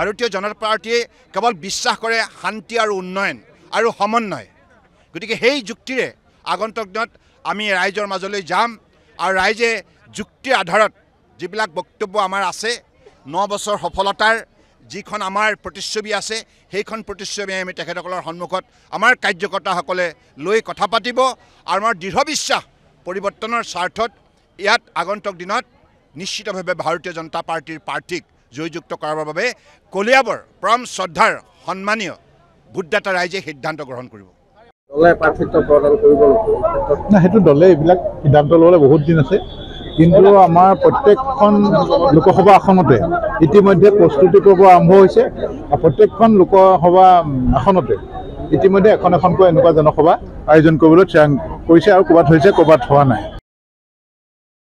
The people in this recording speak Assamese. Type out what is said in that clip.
ভাৰতীয় জনতা পাৰ্টীয়ে কেৱল বিশ্বাস কৰে শান্তি আৰু উন্নয়ন আৰু সমন্বয়। গতিকে সেই যুক্তিৰে আগন্তুক দিনত আমি ৰাইজৰ মাজলৈ যাম আৰু ৰাইজে যুক্তিৰ আধাৰত যিবিলাক বক্তব্য আমাৰ আছে ন বছৰ সফলতাৰ যিখন আমাৰ প্ৰতিচ্ছবি আছে সেইখন প্ৰতিচ্ছবি আমি তেখেতসকলৰ সন্মুখত আমাৰ কাৰ্যকৰ্তাসকলে লৈ কথা পাতিব আৰু আমাৰ দৃঢ় বিশ্বাস পৰিৱৰ্তনৰ স্বাৰ্থত ইয়াত আগন্তুক দিনত নিশ্চিতভাৱে ভাৰতীয় জনতা পাৰ্টীৰ প্ৰাৰ্থীক জয়যুক্ত কৰাবৰ বাবে কলিয়াবৰ পৰম শ্ৰদ্ধাৰ সন্মানীয় ভোটদাতা ৰাইজে সিদ্ধান্ত গ্ৰহণ কৰিব। দলে প্ৰাৰ্থিত্ব প্ৰদান কৰিব সেইটো দলে এইবিলাক সিদ্ধান্ত ল'বলৈ বহুত দিন আছে। কিন্তু আমাৰ প্ৰত্যেকখন লোকসভা আসনতে ইতিমধ্যে প্ৰস্তুতি পৰ্ব আৰম্ভ হৈছে। আৰু প্ৰত্যেকখন লোকসভা আসনতে ইতিমধ্যে এখন এখনকৈ এনেকুৱা জনসভা আয়োজন কৰিবলৈ থিৰাং কৰিছে আৰু ক'ৰবাত হৈছে ক'ৰবাত হোৱা নাই।